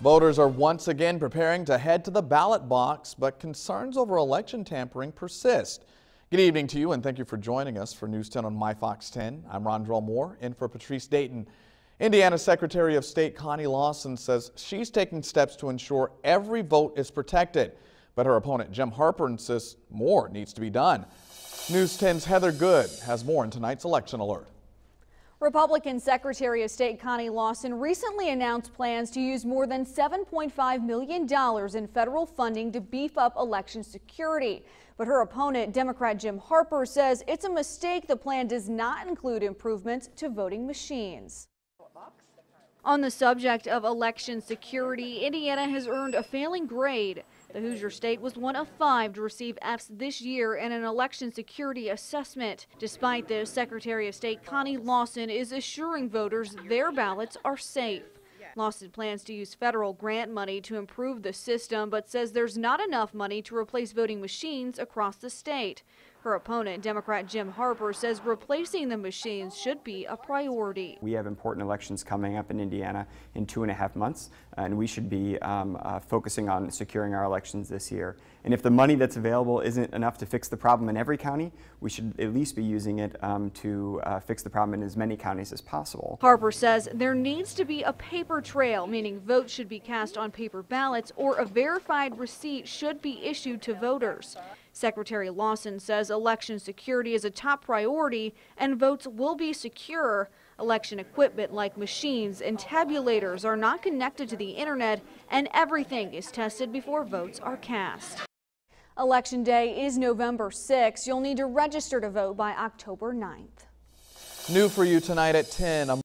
Voters are once again preparing to head to the ballot box, but concerns over election tampering persist. Good evening to you and thank you for joining us for News 10 on My Fox 10. I'm Rondrell Moore in for Patrice Dayton. Indiana Secretary of State Connie Lawson says she's taking steps to ensure every vote is protected. But her opponent Jim Harper insists more needs to be done. News 10's Heather Good has more in tonight's election alert. Republican Secretary of State Connie Lawson recently announced plans to use more than $7.5 million in federal funding to beef up election security. But her opponent, Democrat Jim Harper, says it's a mistake the plan does not include improvements to voting machines. On the subject of election security, Indiana has earned a failing grade. The Hoosier State was one of five to receive Fs this year in an election security assessment. Despite this, Secretary of State Connie Lawson is assuring voters their ballots are safe. Lawson plans to use federal grant money to improve the system, but says there's not enough money to replace voting machines across the state. Her opponent, Democrat Jim Harper, says replacing the machines should be a priority. We have important elections coming up in Indiana in two and a half months, and we should be um, uh, focusing on securing our elections this year. And if the money that's available isn't enough to fix the problem in every county, we should at least be using it um, to uh, fix the problem in as many counties as possible. Harper says there needs to be a paper trail, meaning votes should be cast on paper ballots or a verified receipt should be issued to voters. Secretary Lawson says election security is a top priority and votes will be secure. Election equipment like machines and tabulators are not connected to the internet and everything is tested before votes are cast. Election day is November 6. You'll need to register to vote by October 9th. New for you tonight at 10.